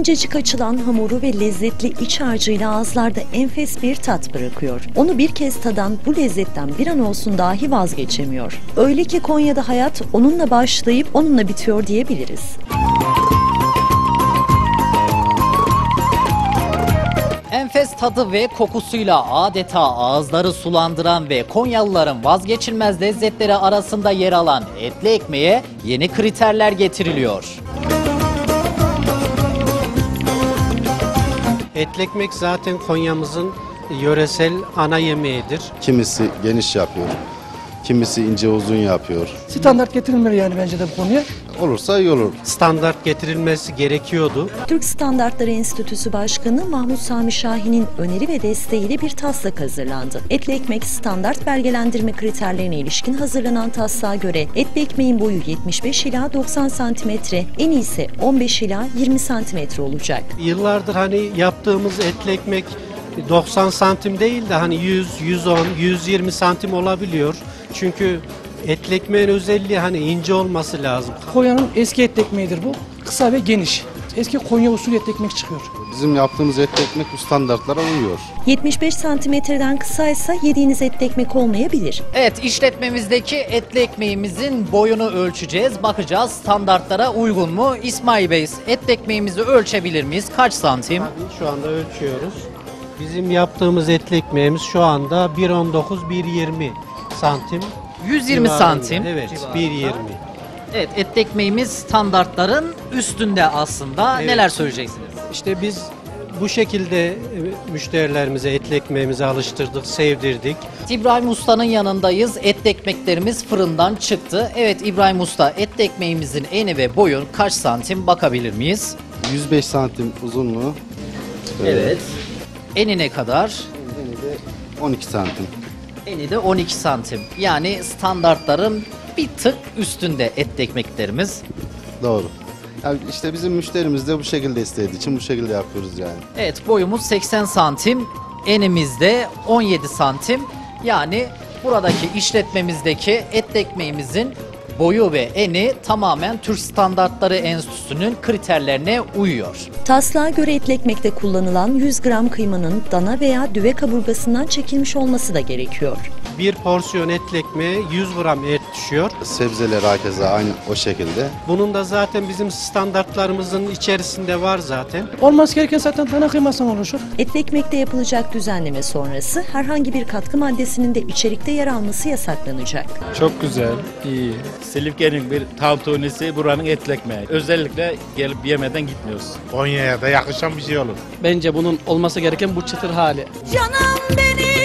İncecik açılan hamuru ve lezzetli iç harcıyla ağızlarda enfes bir tat bırakıyor. Onu bir kez tadan bu lezzetten bir an olsun dahi vazgeçemiyor. Öyle ki Konya'da hayat onunla başlayıp onunla bitiyor diyebiliriz. Enfes tadı ve kokusuyla adeta ağızları sulandıran ve Konyalıların vazgeçilmez lezzetleri arasında yer alan etli ekmeğe yeni kriterler getiriliyor. Etli ekmek zaten Konya'mızın yöresel ana yemeğidir. Kimisi geniş yapıyor, kimisi ince uzun yapıyor. Standart getirilmeli yani bence de bu konuya. Olursa iyi olur. Standart getirilmesi gerekiyordu. Türk Standartları Enstitüsü Başkanı Mahmut Sami Şahin'in öneri ve desteğiyle bir taslak hazırlandı. Etli ekmek standart belgelendirme kriterlerine ilişkin hazırlanan taslağa göre etli ekmeğin boyu 75 ila 90 santimetre, en iyisi 15 ila 20 santimetre olacak. Yıllardır hani yaptığımız etli ekmek 90 santim değil de hani 100, 110, 120 santim olabiliyor. Çünkü etli ekmeğin özelliği hani ince olması lazım. Konya'nın eski et ekmeğidir bu. Kısa ve geniş. Eski Konya usulü et ekmek çıkıyor. Bizim yaptığımız etli ekmek bu standartlara uyuyor. 75 santimetreden kısaysa yediğiniz etli ekmek olmayabilir. Evet işletmemizdeki etli ekmeğimizin boyunu ölçeceğiz. Bakacağız standartlara uygun mu? İsmail Bey etli ekmeğimizi ölçebilir miyiz? Kaç santim? Şu anda ölçüyoruz. Bizim yaptığımız etli ekmeğimiz şu anda 1.19-1.20 santim. 120 civarında. santim. Evet, civarında. 1.20. Evet etli ekmeğimiz standartların üstünde aslında. Evet. Neler söyleyeceksiniz? İşte biz bu şekilde e, müşterilerimize etli ekmeğimizi alıştırdık, sevdirdik. İbrahim Usta'nın yanındayız. Etli ekmeklerimiz fırından çıktı. Evet İbrahim Usta etli ekmeğimizin eni ve boyun kaç santim bakabilir miyiz? 105 santim uzunluğu, Enine kadar? eni de 12 santim. Eni de 12 santim. Yani standartların bir tık üstünde etli ekmeklerimiz. Doğru. Yani işte bizim müşterimiz de bu şekilde istediği için bu şekilde yapıyoruz yani. Evet boyumuz 80 santim. Enimiz de 17 santim. Yani buradaki işletmemizdeki etli ekmeğimizin boyu ve eni tamamen Türk Standartları Enstitüsü'nün kriterlerine uyuyor. Taslağa göre etli ekmekte kullanılan 100 gram kıymanın dana veya düve kaburgasından çekilmiş olması da gerekiyor. Bir porsiyon etli ekmeğe 100 gram et düşüyor. Sebzeler herkese aynı o şekilde. Bunun da zaten bizim standartlarımızın içerisinde var zaten. Olması gereken zaten dana kıymasından oluşur. Etli ekmekte yapılacak düzenleme sonrası herhangi bir katkı maddesinin de içerikte yer alması yasaklanacak. Çok güzel, iyi. Silifke'nin bir tantunisi buranın etli ekmeği. Özellikle gelip yemeden gitmiyoruz. Konya'ya da yakışan bir şey olur. Bence bunun olması gereken bu çıtır hali. Canım benim